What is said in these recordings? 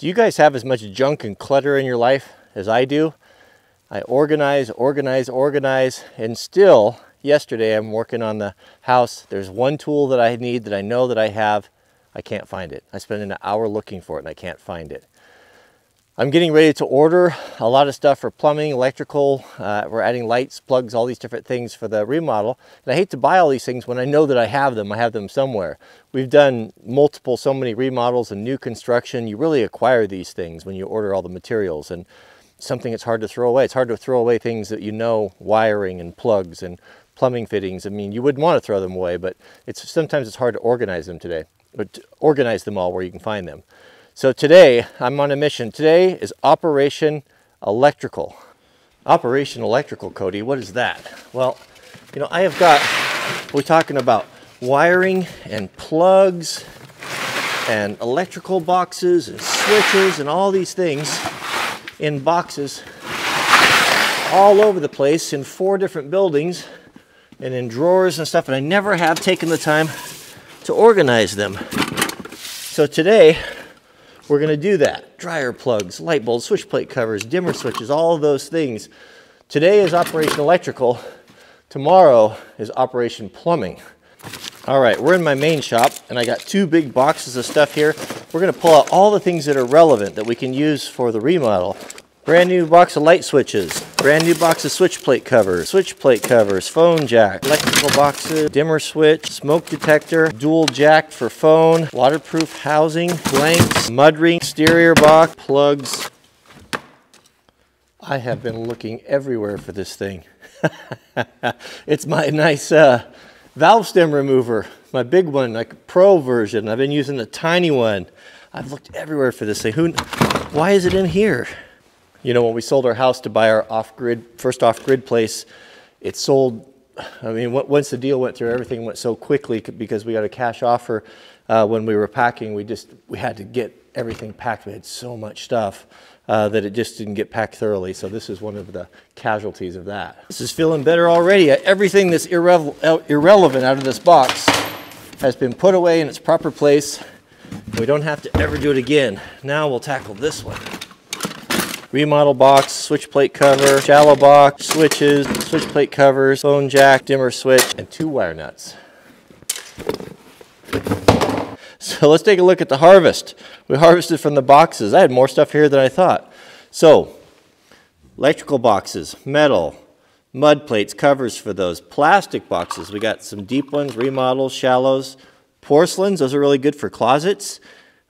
Do you guys have as much junk and clutter in your life as I do? I organize, organize, organize, and still, yesterday I'm working on the house. There's one tool that I need that I know that I have. I can't find it. I spent an hour looking for it and I can't find it. I'm getting ready to order a lot of stuff for plumbing, electrical. Uh, we're adding lights, plugs, all these different things for the remodel. And I hate to buy all these things when I know that I have them. I have them somewhere. We've done multiple, so many remodels and new construction. You really acquire these things when you order all the materials and something that's hard to throw away. It's hard to throw away things that you know, wiring and plugs and plumbing fittings. I mean, you wouldn't want to throw them away, but it's sometimes it's hard to organize them today, but organize them all where you can find them. So today I'm on a mission. Today is Operation Electrical. Operation Electrical, Cody, what is that? Well, you know, I have got, we're talking about wiring and plugs and electrical boxes and switches and all these things in boxes all over the place in four different buildings and in drawers and stuff, and I never have taken the time to organize them. So today, we're going to do that. Dryer plugs, light bulbs, switch plate covers, dimmer switches, all those things. Today is Operation Electrical. Tomorrow is Operation Plumbing. All right, we're in my main shop and I got two big boxes of stuff here. We're gonna pull out all the things that are relevant that we can use for the remodel. Brand new box of light switches, brand new box of switch plate covers, switch plate covers, phone jack, electrical boxes, dimmer switch, smoke detector, dual jack for phone, waterproof housing, blanks, mud ring, exterior box, plugs. I have been looking everywhere for this thing. it's my nice uh, valve stem remover, my big one, like pro version. I've been using the tiny one. I've looked everywhere for this thing. Who, why is it in here? You know, when we sold our house to buy our off-grid, first off-grid place, it sold, I mean, once the deal went through, everything went so quickly because we got a cash offer uh, when we were packing. We just, we had to get everything packed. We had so much stuff uh, that it just didn't get packed thoroughly. So this is one of the casualties of that. This is feeling better already. Everything that's irre irrelevant out of this box has been put away in its proper place. We don't have to ever do it again. Now we'll tackle this one remodel box, switch plate cover, shallow box, switches, switch plate covers, phone jack, dimmer switch, and two wire nuts. So let's take a look at the harvest. We harvested from the boxes. I had more stuff here than I thought. So, electrical boxes, metal, mud plates, covers for those. Plastic boxes, we got some deep ones, remodels, shallows. Porcelains, those are really good for closets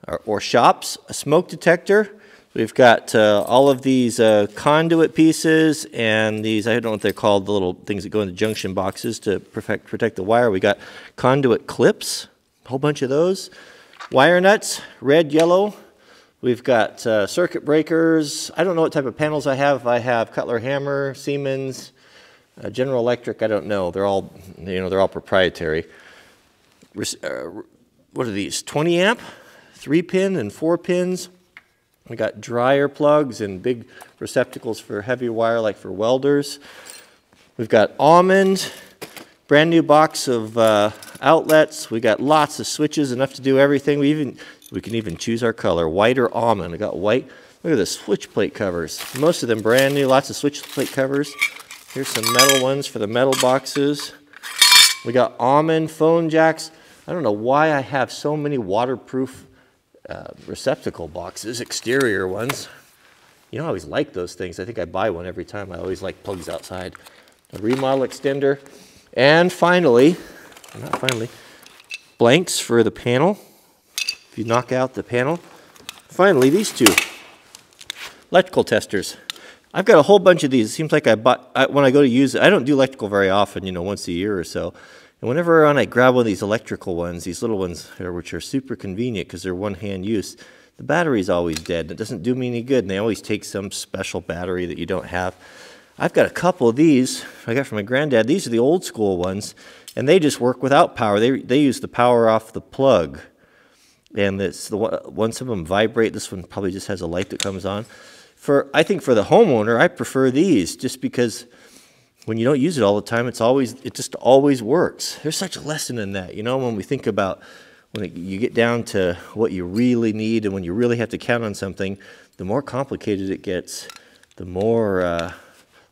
or, or shops. A smoke detector, We've got uh, all of these uh, conduit pieces and these, I don't know what they're called, the little things that go in the junction boxes to protect, protect the wire. We got conduit clips, a whole bunch of those. Wire nuts, red, yellow. We've got uh, circuit breakers. I don't know what type of panels I have. I have Cutler Hammer, Siemens, uh, General Electric. I don't know. They're all, you know, they're all proprietary. Uh, what are these? 20 amp, three pin and four pins. We got dryer plugs and big receptacles for heavy wire like for welders. We've got almond, brand new box of uh, outlets. We got lots of switches, enough to do everything. We even we can even choose our color, white or almond. I got white. Look at the switch plate covers. Most of them brand new, lots of switch plate covers. Here's some metal ones for the metal boxes. We got almond phone jacks. I don't know why I have so many waterproof uh, receptacle boxes, exterior ones. You know, I always like those things. I think I buy one every time. I always like plugs outside. A remodel extender. And finally, not finally, blanks for the panel. If you knock out the panel. Finally, these two electrical testers. I've got a whole bunch of these. It seems like I bought, I, when I go to use it, I don't do electrical very often, you know, once a year or so. And whenever I grab one of these electrical ones, these little ones, here, which are super convenient because they're one-hand use, the battery's always dead. and It doesn't do me any good, and they always take some special battery that you don't have. I've got a couple of these I got from my granddad. These are the old school ones, and they just work without power. They, they use the power off the plug. And it's the one, some of them vibrate. This one probably just has a light that comes on. For I think for the homeowner, I prefer these just because when you don't use it all the time, it's always it just always works. There's such a lesson in that, you know, when we think about when it, you get down to what you really need and when you really have to count on something, the more complicated it gets, the more uh,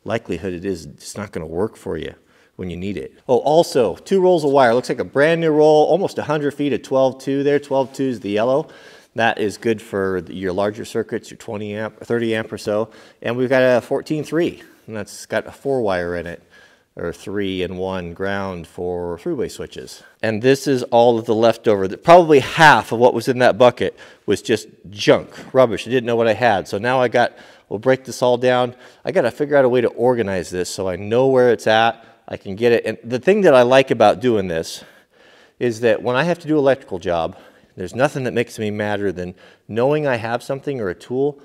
likelihood it is it's not going to work for you when you need it. Oh, also, two rolls of wire. Looks like a brand new roll, almost 100 feet of 12-2 there. 12-2 is the yellow. That is good for your larger circuits, your 20 amp, 30 amp or so. And we've got a 14-3, and that's got a four wire in it or three and one ground for three-way switches. And this is all of the leftover. that Probably half of what was in that bucket was just junk, rubbish. I didn't know what I had. So now I got, we'll break this all down. I got to figure out a way to organize this so I know where it's at. I can get it. And the thing that I like about doing this is that when I have to do electrical job, there's nothing that makes me madder than knowing I have something or a tool,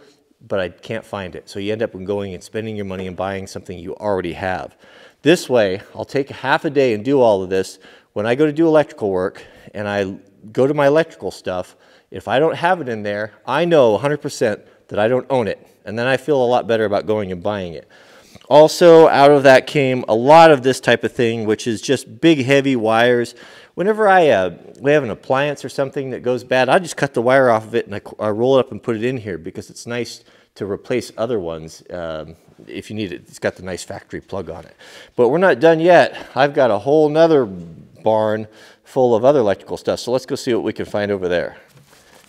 but I can't find it. So you end up going and spending your money and buying something you already have. This way, I'll take half a day and do all of this. When I go to do electrical work and I go to my electrical stuff, if I don't have it in there, I know 100% that I don't own it. And then I feel a lot better about going and buying it. Also, out of that came a lot of this type of thing, which is just big, heavy wires. Whenever I uh, we have an appliance or something that goes bad, I just cut the wire off of it and I, I roll it up and put it in here because it's nice to replace other ones um, if you need it. It's got the nice factory plug on it. But we're not done yet. I've got a whole nother barn full of other electrical stuff. So let's go see what we can find over there.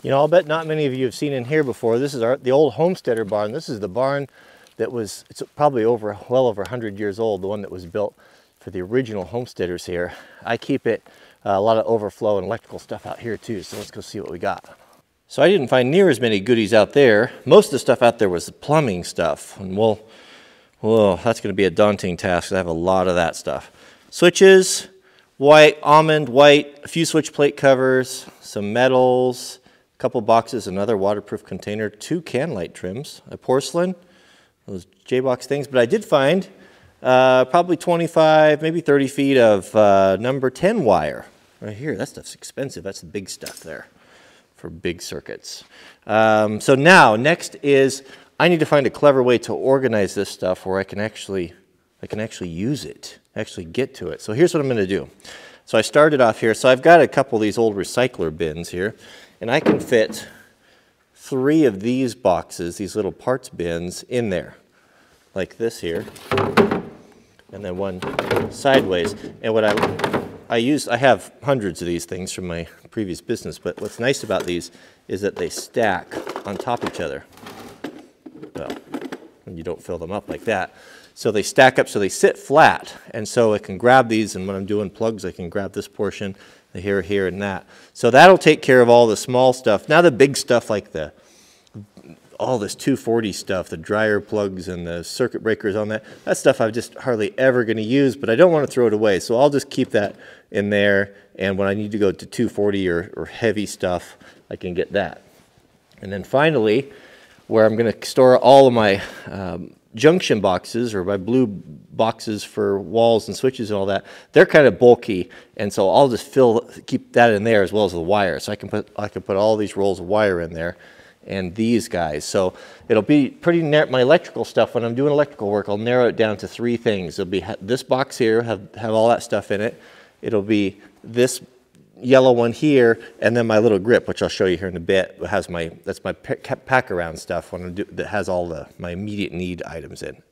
You know, I'll bet not many of you have seen in here before. This is our, the old homesteader barn. This is the barn that was, it's probably over, well over 100 years old, the one that was built for the original homesteaders here. I keep it, uh, a lot of overflow and electrical stuff out here too. So let's go see what we got. So I didn't find near as many goodies out there. Most of the stuff out there was the plumbing stuff. And we'll, well, that's going to be a daunting task. I have a lot of that stuff. Switches, white, almond, white, a few switch plate covers, some metals, a couple boxes, another waterproof container, two can light trims, a porcelain, those J-box things. But I did find uh, probably 25, maybe 30 feet of uh, number 10 wire right here. That stuff's expensive. That's the big stuff there for big circuits. Um, so now, next is I need to find a clever way to organize this stuff where I can actually, I can actually use it, actually get to it. So here's what I'm going to do. So I started off here. So I've got a couple of these old recycler bins here, and I can fit three of these boxes, these little parts bins, in there, like this here, and then one sideways. And what I I use, I have hundreds of these things from my previous business, but what's nice about these is that they stack on top of each other. Well, and you don't fill them up like that. So they stack up so they sit flat, and so I can grab these, and when I'm doing plugs, I can grab this portion, the here, here, and that. So that'll take care of all the small stuff. Now the big stuff like the all this 240 stuff, the dryer plugs and the circuit breakers on that, that stuff I'm just hardly ever going to use, but I don't want to throw it away. So I'll just keep that in there. And when I need to go to 240 or, or heavy stuff, I can get that. And then finally, where I'm going to store all of my um, junction boxes or my blue boxes for walls and switches and all that, they're kind of bulky. And so I'll just fill, keep that in there as well as the wire. So I can put, I can put all these rolls of wire in there and these guys. So it'll be pretty narrow. My electrical stuff, when I'm doing electrical work, I'll narrow it down to three things. It'll be this box here, have, have all that stuff in it. It'll be this yellow one here, and then my little grip, which I'll show you here in a bit, has my, that's my pack around stuff when I do, that has all the, my immediate need items in.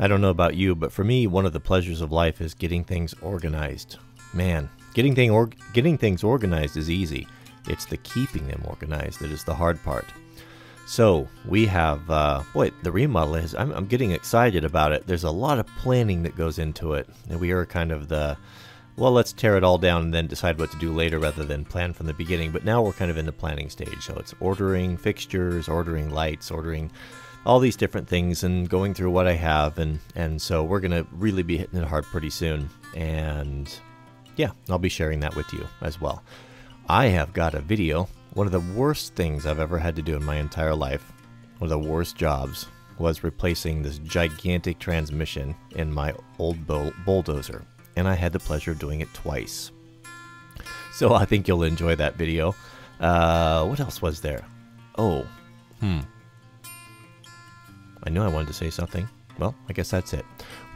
I don't know about you, but for me, one of the pleasures of life is getting things organized. Man, getting, thing or- getting things organized is easy. It's the keeping them organized that is the hard part. So we have, uh, boy, the remodel is, I'm, I'm getting excited about it. There's a lot of planning that goes into it. And we are kind of the, well, let's tear it all down and then decide what to do later rather than plan from the beginning. But now we're kind of in the planning stage. So it's ordering fixtures, ordering lights, ordering all these different things and going through what I have. And, and so we're going to really be hitting it hard pretty soon. And yeah, I'll be sharing that with you as well. I have got a video one of the worst things I've ever had to do in my entire life, one of the worst jobs, was replacing this gigantic transmission in my old bull- bulldozer, and I had the pleasure of doing it twice. So I think you'll enjoy that video. Uh, what else was there? Oh, hmm. I knew I wanted to say something. Well, I guess that's it.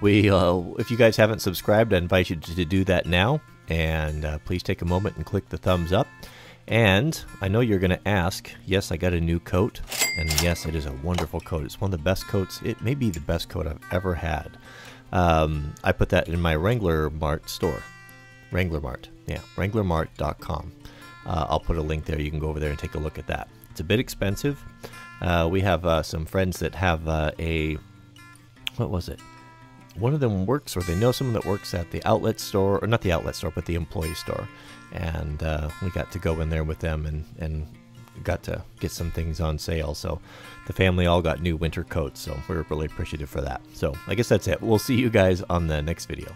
We, uh, if you guys haven't subscribed, I invite you to do that now, and uh, please take a moment and click the thumbs up. And I know you're going to ask, yes, I got a new coat. And yes, it is a wonderful coat. It's one of the best coats. It may be the best coat I've ever had. Um, I put that in my Wrangler Mart store. Wrangler Mart. Yeah, wranglermart.com. Uh, I'll put a link there. You can go over there and take a look at that. It's a bit expensive. Uh, we have uh, some friends that have uh, a, what was it? One of them works, or they know someone that works at the outlet store, or not the outlet store, but the employee store and uh, we got to go in there with them and, and got to get some things on sale. So the family all got new winter coats, so we we're really appreciative for that. So I guess that's it. We'll see you guys on the next video.